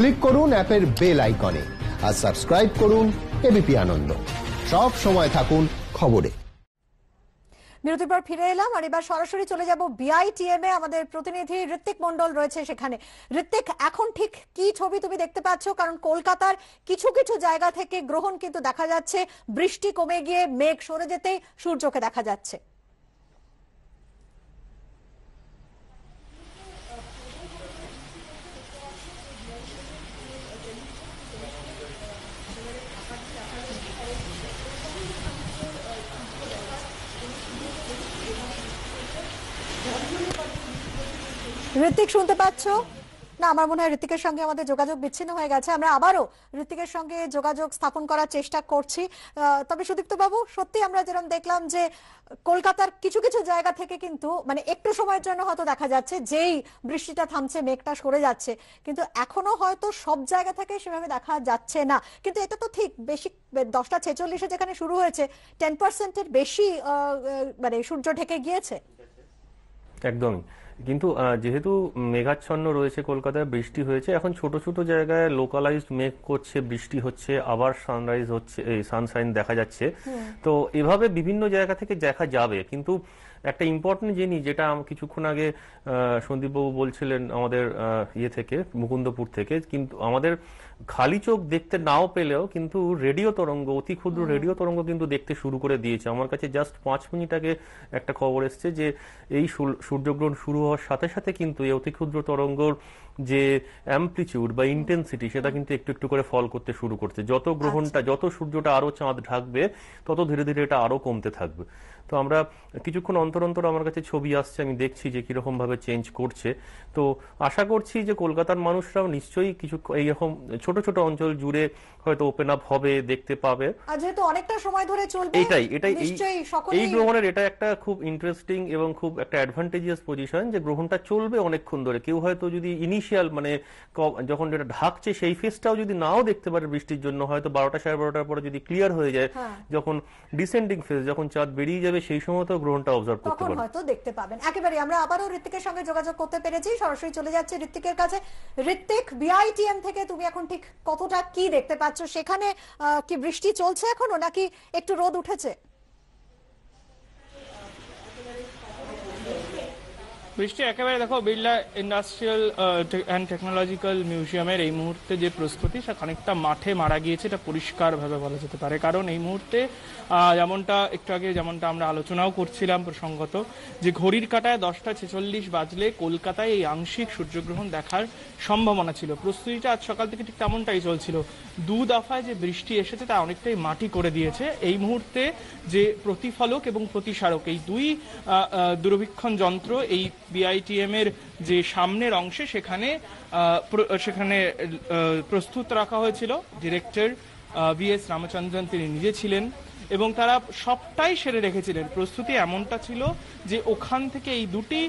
Click করুন অ্যাপের bell আইকনে আর সাবস্ক্রাইব করুন এবিপি আনন্দ। সব সময় থাকুন খবরে। বিরতির পর ফিরে এলাম আর এবার সরাসরি চলে যাব বিআইটিএম এ। আমাদের প্রতিনিধি ঋত্বিক মন্ডল রয়েছে সেখানে। ঋত্বিক, এখন ঠিক কি ছবি তুমি দেখতে পাচ্ছ? কারণ কলকাতার কিছু কিছু জায়গা থেকে গ্রহণ কিন্তু দেখা যাচ্ছে। বৃষ্টি কমে গিয়ে মেঘ সরে যেতেই সূর্যকে দেখা যাচ্ছে। ঋত্বিক শুনতে পাচ্ছ না, আমার মনে হয় ঋত্বিকের সঙ্গে আমাদের যোগাযোগ বিচ্ছিন্ন হয়ে গেছে। আমরা আবারও ঋত্বিকের সঙ্গে যোগাযোগ স্থাপন করার চেষ্টা করছি। তবে সুদীপ্ত বাবু সত্যি আমরা যেরকম দেখলাম যে কলকাতার কিছু কিছু জায়গা থেকে কিন্তু মানে একটু সময়ের জন্য হয়তো দেখা যাচ্ছে যেই বৃষ্টিটা থামছে, মেঘটা সরে যাচ্ছে। কিন্তু এখনও হয়তো সব জায়গা থেকে সেভাবে দেখা যাচ্ছে না। কিন্তু এটা তো ঠিক, বেশি দশটা ছেচল্লিশে যেখানে শুরু হয়েছে টেন পার্সেন্টের বেশি মানে সূর্য ঢেকে গিয়েছে। একদমই। কিন্তু যেহেতু মেঘাচ্ছন্ন রয়েছে কলকাতায় বৃষ্টি হয়েছে এখন ছোট ছোট জায়গায় লোকালাইজড মেঘ করছে বৃষ্টি হচ্ছে আবার সানরাইজ হচ্ছে এই সানশাইন দেখা যাচ্ছে। তো এভাবে বিভিন্ন জায়গা থেকে দেখা যাবে কিন্তু একটা ইম্পর্টেন্ট জিনিস যেটা কিছুক্ষণ আগে সন্দীপবাবু বলছিলেন আমাদের ইয়ে থেকে মুকুন্দপুর থেকে কিন্তু আমাদের খালি চোখ দেখতে নাও পেলেও কিন্তু রেডিও তরঙ্গ অতি ক্ষুদ্র রেডিও তরঙ্গ কিন্তু দেখতে শুরু করে দিয়েছে। আমার কাছে জাস্ট পাঁচ মিনিট আগে একটা খবর এসছে যে এই সূর্যগ্রহণ শুরু হওয়ার সাথে সাথে কিন্তু এই অতি ক্ষুদ্র তরঙ্গর যে অ্যাম্পলিচিউড বা ইন্টেন্সিটি সেটা কিন্তু একটু একটু করে ফল করতে শুরু করছে। যত গ্রহণটা যত সূর্যটা আরও চাঁদ ঢাকবে তত ধীরে ধীরে এটা আরও কমতে থাকবে। তো আমরা কিছুক্ষণ অন্তর অন্তর আমার কাছে ছবি আসছে আমি দেখছি যে কীরকম ভাবে চেঞ্জ করছে। তো আশা করছি যে কলকাতার মানুষরাও নিশ্চয়ই কিছু এইরকম ছোট ছোট অঞ্চল জুড়ে হয়তো ওপেন আপ হবে দেখতে পাবে। যেহেতু অনেকটা সময় ধরে চলবে এটাই এটাই এই গ্রহণের এটা একটা খুব ইন্টারেস্টিং এবং খুব একটা অ্যাডভান্টেজিয়াস পজিশন যে গ্রহণটা চলবে অনেকক্ষণ ধরে। কেউ হয়তো যদি ইনিশিয়াল মানে যখন যেটা ঢাকছে সেই ফেসটাও যদি নাও দেখতে পারে বৃষ্টির জন্য হয়তো বারোটা সাড়ে বারোটার পরে যদি ক্লিয়ার হয়ে যায় হ্যাঁ। যখন ডিসেন্ডিং ফেস যখন চাঁদ বেরিয়ে যাবে সেই সময় তো গ্রহণটা অবজার্ভ করতে তখন হয়তো দেখতে পাবেন। একেবারে আমরা আবারও ঋত্বিকের সঙ্গে যোগাযোগ করতে পেরেছি। সরাসরি চলে যাচ্ছে ঋত্বিকের কাছে। ঋত্বিক বিআইটিএম থেকে তুমি এখন ঠিক কতটা কি দেখতে পাচ্ছ? সেখানে আহ, কি বৃষ্টি চলছে এখনও নাকি একটু রোদ উঠেছে? বৃষ্টি একেবারে দেখো বিড়লা ইন্ডাস্ট্রিয়াল অ্যান্ড টেকনোলজিক্যাল মিউজিয়ামের এই মুহূর্তে যে প্রস্তুতি, সে খানিকটা মাঠে মারা গিয়েছে, এটা পরিষ্কারভাবে বলা যেতে পারে। কারণ এই মুহূর্তে যেমনটা একটু আগে যেমনটা আমরা আলোচনাও করছিলাম প্রসঙ্গত, যে ঘড়ির কাটায় দশটা ছেচল্লিশ বাজলে কলকাতায় এই আংশিক সূর্যগ্রহণ দেখার সম্ভাবনা ছিল। প্রস্তুতিটা আজ সকাল থেকে ঠিক তেমনটাই চলছিল। দু দফায় যে বৃষ্টি এসেছে, তা অনেকটাই মাটি করে দিয়েছে। এই মুহূর্তে যে প্রতিফলক এবং প্রতিসারক, এই দুই দূরবীক্ষণ যন্ত্র, এই বিআইটিএম এর যে সামনের অংশে সেখানে সেখানে প্রস্তুত রাখা হয়েছিল। ডিরেক্টর ভি এস রামচন্দ্রন তিনি নিজে ছিলেন এবং তারা সবটাই সেরে রেখেছিলেন। প্রস্তুতি এমনটা ছিল যে ওখান থেকে এই দুটি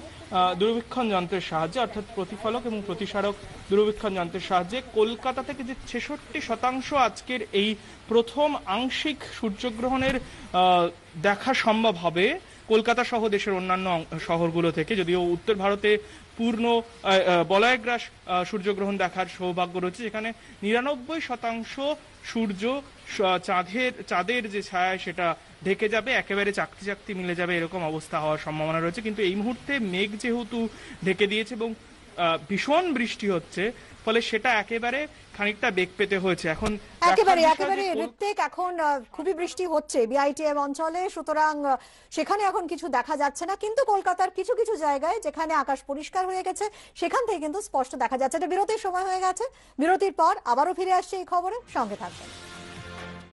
দূরবীক্ষণ যন্ত্রের সাহায্যে, অর্থাৎ প্রতিফলক এবং প্রতিসারক দূরবীক্ষণ যন্ত্রের সাহায্যে, কলকাতা থেকে যে ছেষট্টি শতাংশ আজকের এই প্রথম আংশিক সূর্যগ্রহণের দেখা সম্ভব হবে কলকাতা সহ দেশের অন্যান্য শহরগুলো থেকে, যদিও উত্তর ভারতে পূর্ণ বলয়গ্রাস সূর্যগ্রহণ দেখার সৌভাগ্য রয়েছে, যেখানে নিরানব্বই শতাংশ সূর্য চাঁদের চাঁদের যে ছায়া সেটা ঢেকে যাবে, একেবারে চাকতি চাকতি মিলে যাবে, এরকম অবস্থা হওয়ার সম্ভাবনা রয়েছে, কিন্তু এই মুহূর্তে মেঘ যেহেতু ঢেকে দিয়েছে এবং ভীষণ বৃষ্টি হচ্ছে ফলে সেটা একেবারে খানিকটা বেগ পেতে হয়েছে। এখন একেবারে একেবারে ঋত্বিক এখন খুবই বৃষ্টি হচ্ছে বিআইটিএম অঞ্চলে সুতরাং সেখানে এখন কিছু দেখা যাচ্ছে না কিন্তু কলকাতার কিছু কিছু জায়গায় যেখানে আকাশ পরিষ্কার হয়ে গেছে সেখান থেকে কিন্তু স্পষ্ট দেখা যাচ্ছে এটা বিরতির সময় হয়ে গেছে। বিরতির পর আবারও ফিরে আসছে এই খবরে সঙ্গে থাকবেন।